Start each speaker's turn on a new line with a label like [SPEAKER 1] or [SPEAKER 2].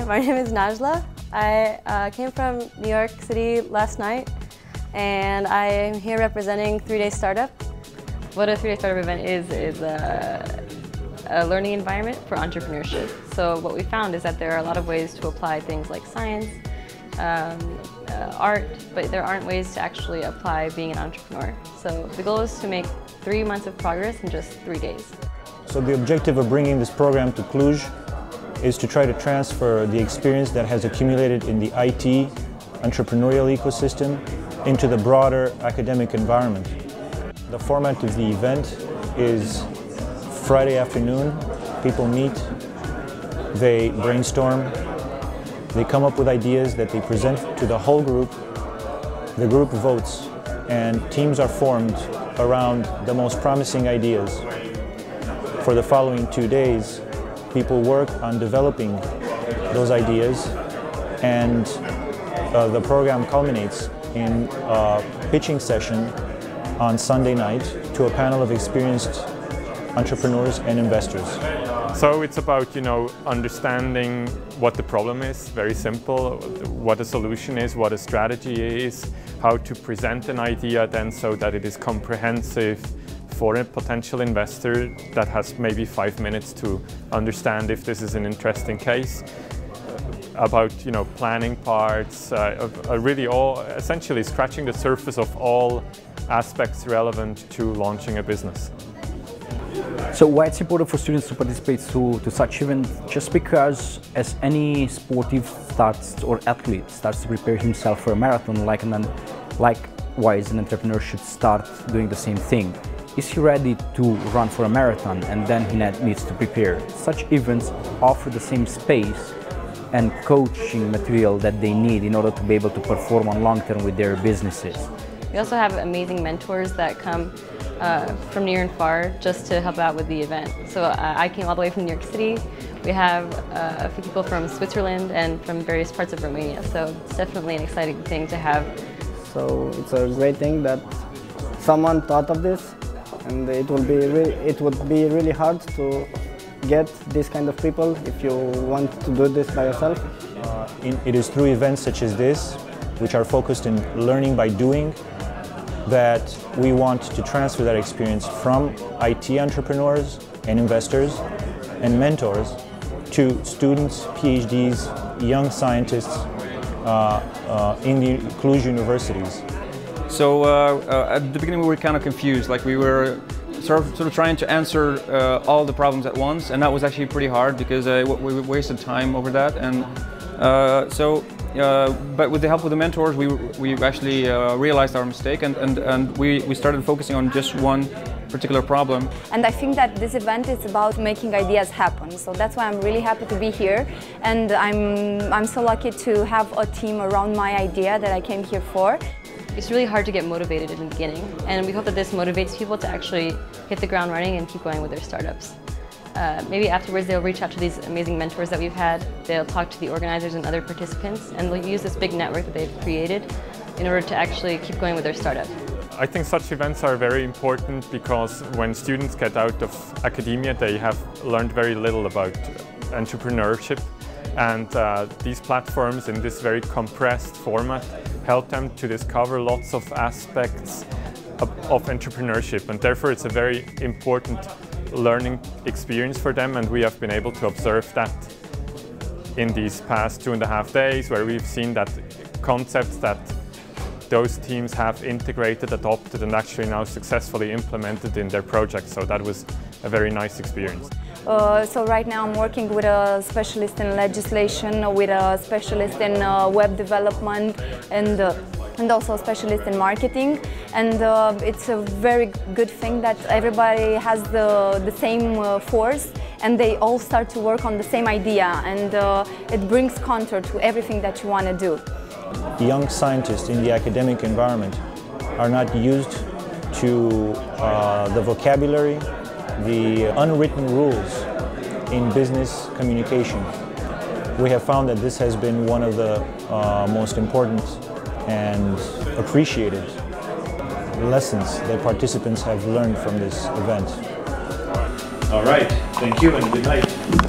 [SPEAKER 1] my name is Najla. I uh, came from New York City last night and I am here representing 3-Day Startup. What a 3-Day Startup event is, is a, a learning environment for entrepreneurship. So what we found is that there are a lot of ways to apply things like science, um, uh, art, but there aren't ways to actually apply being an entrepreneur. So the goal is to make three months of progress in just three days.
[SPEAKER 2] So the objective of bringing this program to Cluj is to try to transfer the experience that has accumulated in the IT entrepreneurial ecosystem into the broader academic environment. The format of the event is Friday afternoon, people meet, they brainstorm, they come up with ideas that they present to the whole group, the group votes, and teams are formed around the most promising ideas. For the following two days, people work on developing those ideas and uh, the program culminates in a pitching session on Sunday night to a panel of experienced entrepreneurs and investors.
[SPEAKER 3] So it's about, you know, understanding what the problem is, very simple, what a solution is, what a strategy is, how to present an idea then so that it is comprehensive, for a potential investor that has maybe five minutes to understand if this is an interesting case about you know planning parts, uh, uh, really all essentially scratching the surface of all aspects relevant to launching a business.
[SPEAKER 4] So why it's important for students to participate to, to such event? Just because as any sportive starts or athlete starts to prepare himself for a marathon, like an likewise an entrepreneur should start doing the same thing is he ready to run for a marathon and then he needs to prepare. Such events offer the same space and coaching material that they need in order to be able to perform on long term with their businesses.
[SPEAKER 1] We also have amazing mentors that come uh, from near and far just to help out with the event. So uh, I came all the way from New York City. We have uh, a few people from Switzerland and from various parts of Romania. So it's definitely an exciting thing to have.
[SPEAKER 5] So it's a great thing that someone thought of this and it will be it would be really hard to get this kind of people if you want to do this by yourself.
[SPEAKER 2] Uh, in, it is through events such as this, which are focused in learning by doing, that we want to transfer that experience from IT entrepreneurs and investors and mentors to students, PhDs, young scientists uh, uh, in the Cluj universities.
[SPEAKER 6] So uh, uh, at the beginning we were kind of confused, like we were sort of, sort of trying to answer uh, all the problems at once, and that was actually pretty hard because uh, we wasted time over that. And uh, so, uh, but with the help of the mentors, we we actually realized our mistake, and and and we we started focusing on just one particular problem.
[SPEAKER 7] And I think that this event is about making ideas happen. So that's why I'm really happy to be here. And I'm, I'm so lucky to have a team around my idea that I came here for.
[SPEAKER 1] It's really hard to get motivated in the beginning, and we hope that this motivates people to actually hit the ground running and keep going with their startups. Uh, maybe afterwards they'll reach out to these amazing mentors that we've had, they'll talk to the organizers and other participants, and they'll use this big network that they've created in order to actually keep going with their startup.
[SPEAKER 3] I think such events are very important because when students get out of academia, they have learned very little about entrepreneurship. And uh, these platforms in this very compressed format help them to discover lots of aspects of, of entrepreneurship. And therefore it's a very important learning experience for them. And we have been able to observe that in these past two and a half days where we've seen that concepts that those teams have integrated, adopted and actually now successfully implemented in their projects. So that was a very nice experience.
[SPEAKER 7] Uh, so right now I'm working with a specialist in legislation, with a specialist in uh, web development and uh, and also a specialist in marketing and uh, it's a very good thing that everybody has the, the same uh, force and they all start to work on the same idea and uh, it brings contour to everything that you want to do.
[SPEAKER 2] Young scientists in the academic environment are not used to the vocabulary the unwritten rules in business communication. We have found that this has been one of the uh, most important and appreciated lessons that participants have learned from this event.
[SPEAKER 8] All right, thank you and good night.